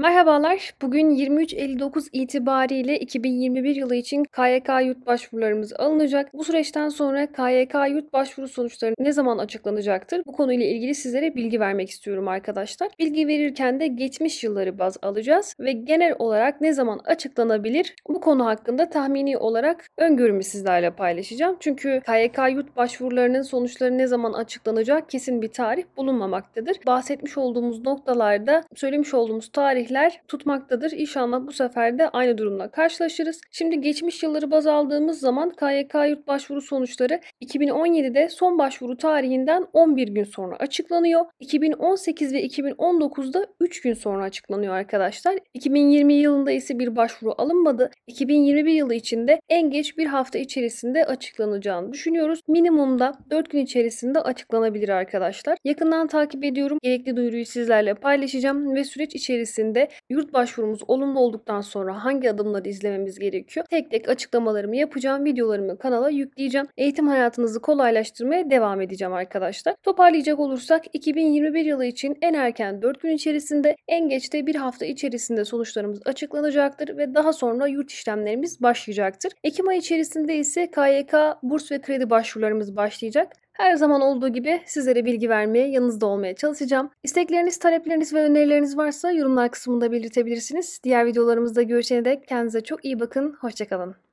Merhabalar. Bugün 23.59 itibariyle 2021 yılı için KYK yurt başvurularımız alınacak. Bu süreçten sonra KYK yurt başvuru sonuçları ne zaman açıklanacaktır? Bu konuyla ilgili sizlere bilgi vermek istiyorum arkadaşlar. Bilgi verirken de geçmiş yılları baz alacağız ve genel olarak ne zaman açıklanabilir? Bu konu hakkında tahmini olarak öngörümü sizlerle paylaşacağım. Çünkü KYK yurt başvurularının sonuçları ne zaman açıklanacak kesin bir tarih bulunmamaktadır. Bahsetmiş olduğumuz noktalarda söylemiş olduğumuz tarih tarihler tutmaktadır. İnşallah bu sefer de aynı durumla karşılaşırız. Şimdi geçmiş yılları baz aldığımız zaman KYK yurt başvuru sonuçları 2017'de son başvuru tarihinden 11 gün sonra açıklanıyor. 2018 ve 2019'da 3 gün sonra açıklanıyor arkadaşlar. 2020 yılında ise bir başvuru alınmadı. 2021 yılı içinde en geç bir hafta içerisinde açıklanacağını düşünüyoruz. Minimumda 4 gün içerisinde açıklanabilir arkadaşlar. Yakından takip ediyorum. Gerekli duyuruyu sizlerle paylaşacağım ve süreç içerisinde de yurt başvurumuz olumlu olduktan sonra hangi adımları izlememiz gerekiyor? Tek tek açıklamalarımı yapacağım. Videolarımı kanala yükleyeceğim. Eğitim hayatınızı kolaylaştırmaya devam edeceğim arkadaşlar. Toparlayacak olursak 2021 yılı için en erken 4 gün içerisinde en geç de bir hafta içerisinde sonuçlarımız açıklanacaktır ve daha sonra yurt işlemlerimiz başlayacaktır. Ekim ayı içerisinde ise KYK burs ve kredi başvurularımız başlayacak. Her zaman olduğu gibi sizlere bilgi vermeye, yanınızda olmaya çalışacağım. İstekleriniz, talepleriniz ve önerileriniz varsa yorumlar kısmında belirtebilirsiniz. Diğer videolarımızda görüşene dek kendinize çok iyi bakın. Hoşçakalın.